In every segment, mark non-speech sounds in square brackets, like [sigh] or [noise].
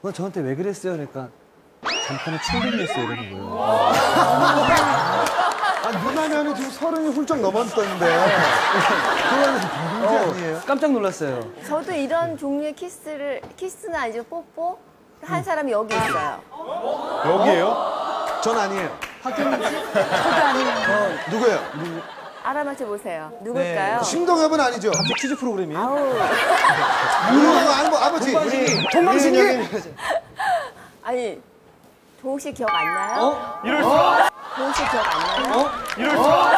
너 저한테 왜 그랬어요? 그러니까 잠깐의 충동이었어요 이러는 거예요. 아, 누나면은 지금 서른이 훌쩍 넘었던데. 그거는 문제 아니에요? 깜짝 놀랐어요. 저도 이런 종류의 키스를 키스는 아니죠 뽀뽀 한 사람이 여기 있어요. 여기에요? 전 아니에요. 저도 아니에요. 어, 누구예요? 알아맞혀 보세요. 누굴까요? 신동엽은 아니죠? 갑자기 퀴즈 프로그램이에요? 아우 누구 뭐 아버지. 동방신기. 아니 도욱 씨 기억 안 나요? 어? 이럴 줄 알아. 도욱 씨 기억 안 나요? 이럴 줄알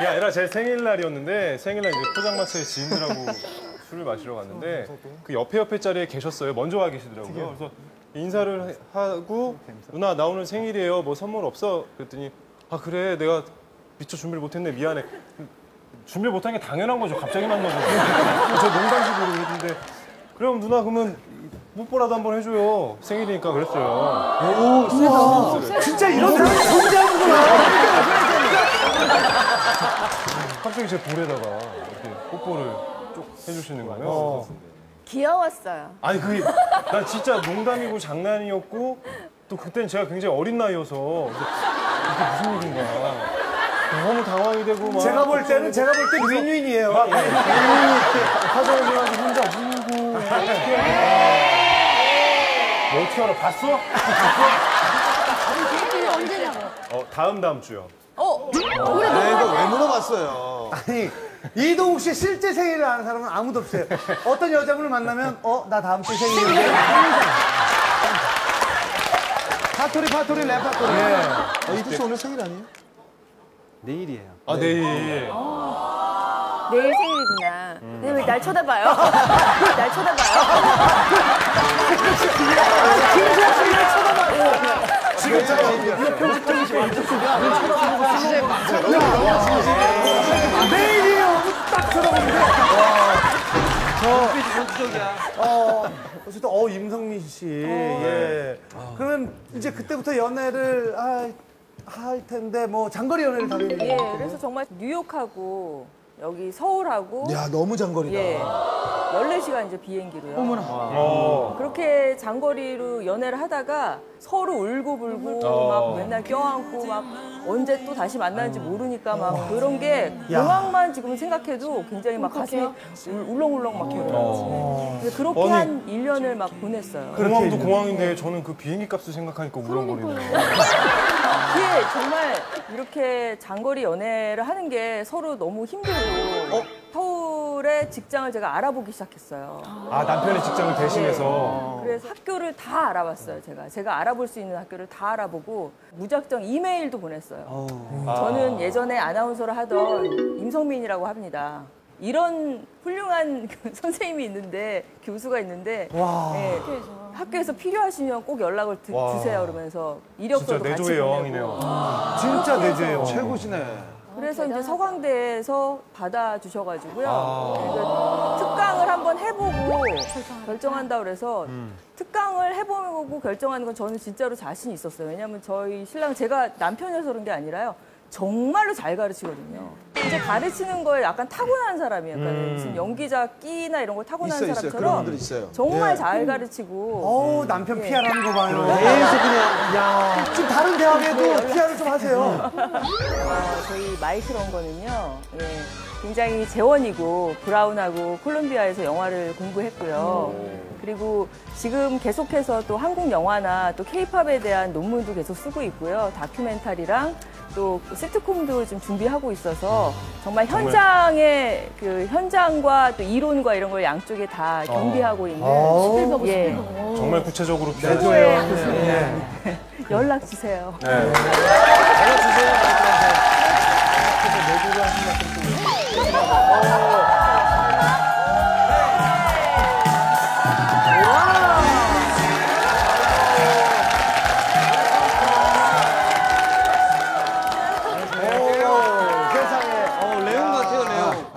그게 아니라 제 생일날이었는데 생일날 이제 포장마차에 지인들하고 [laughs] 술을 마시러 갔는데 그 옆에 옆에 자리에 계셨어요. 먼저 와 계시더라고요. 그래서 인사를 하고 누나 나 오늘 생일이에요. 뭐 선물 없어? 그랬더니 아 그래 내가 미처 준비를 못했네 미안해. 준비 못한 게 당연한 거죠. 갑자기 만나서 [laughs] 저 농담식으로 했는데 그럼 누나 그러면 뽀뽀라도 한번 해줘요. 생일이니까 그랬어요. 진짜 이런 사람이 존재하는구나. [laughs] 갑자기 제 볼에다가 이렇게 뽀뽀를 쭉 해주시는 거예요. 귀여웠어요. 아니 그게 난 진짜 농담이고 장난이었고 또 그때는 제가 굉장히 어린 나이여서 이게 무슨 일인가 너무 당황이 되고 막 제가 볼 때는 제가 볼 때 윈윈이에요. 막 화장을 해가지고 혼자 울고 뭐 어떻게 알아 봤어? 어 다음 다음 주요. 내가 왜 물어봤어요? 아니 이동욱 씨 실제 생일을 아는 사람은 아무도 없어요. 어떤 여자분을 만나면 어 나 다음 주 생일인데. 파토리 파토리 레파토리. 어, 이동욱 씨 오늘 생일 아니에요? 내일이에요. 아 내일. 내일 생일이구나. 근데 왜 날 쳐다봐요? [laughs] 날 쳐다봐요? 내일이에요. 딱 쳐다보는데. 어, 어쨌든 어 임성민 씨. 예. 그러면 이제 그때부터 연애를 할, 할 텐데 뭐 장거리 연애를 당연히. 예, 그래서 정말 뉴욕하고 여기 서울하고 야 너무 장거리다. 예, 14시간 이제 비행기로요. 어. 그렇게 장거리로 연애를 하다가 서로 울고 불고 어. 막 맨날 껴안고 막 언제 또 다시 만나는지 모르니까 막 그런 게 공항만 지금 생각해도 굉장히 막 가슴이 울- 울렁울렁 막 겨요. 그래서 그렇게 아니. 한 1년을 막 보냈어요. 공항도 공항인데 저는 그 비행기 값을 생각하니까 울렁거리네요. 그게 정말 이렇게 장거리 연애를 하는 게 서로 너무 힘들고 서울에 직장을 제가 알아보기 시작했어요. 아 남편의 직장을 대신해서. 그래서 학교를 다 알아봤어요, 제가. 제가 알아볼 수 있는 학교를 다 알아보고 무작정 이메일도 보냈어요. 저는 예전에 아나운서를 하던 임성민이라고 합니다. 이런 훌륭한 그 [laughs] 선생님이 있는데 교수가 있는데 예, 학교에서 필요하시면 꼭 연락을 드, 와. 주세요 그러면서 진짜 이력서도 같이 내조의 여왕이네요. 진짜 내조예요. 최고시네. 그래서 이제 서강대에서 받아주셔가지고요. 아. 특강을 한번 해보고 결정한다 그래서 음. 특강을 해보고 결정하는 건 저는 진짜로 자신 있었어요. 왜냐하면 저희 신랑 제가 남편이어서 그런 게 아니라요. 정말로 잘 가르치거든요. 이제 가르치는 거에 약간 타고난 사람이에요. 약간 음. 무슨 연기자 끼나 이런 거 타고난 있어요, 있어요. 그런 사람처럼 분들 있어요. 정말 예. 잘 가르치고 어우 남편 예. PR하는 거 봐요. 계속 그냥 야 지금 다른 대학에도 PR을 좀 하세요. 어, 저희 마이크런 거는요, 예, 굉장히 재원이고 브라운하고 콜롬비아에서 영화를 공부했고요. 그리고 지금 계속해서 또 한국 영화나 또 케이팝에 대한 논문도 계속 쓰고 있고요. 다큐멘터리랑 또 시트콤도 좀 준비하고 있어서 정말 현장의 그 현장과 또 이론과 이런 걸 양쪽에 다 겸비하고 있는 예, 정말 구체적으로 필요해요. 최고의 교수님. 연락 주세요. 어, 레옹 같아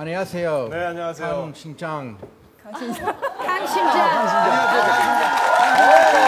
안녕하세요. 네, 안녕하세요. 강신장. 강신장. 강신장. 안녕하세요, 강신장.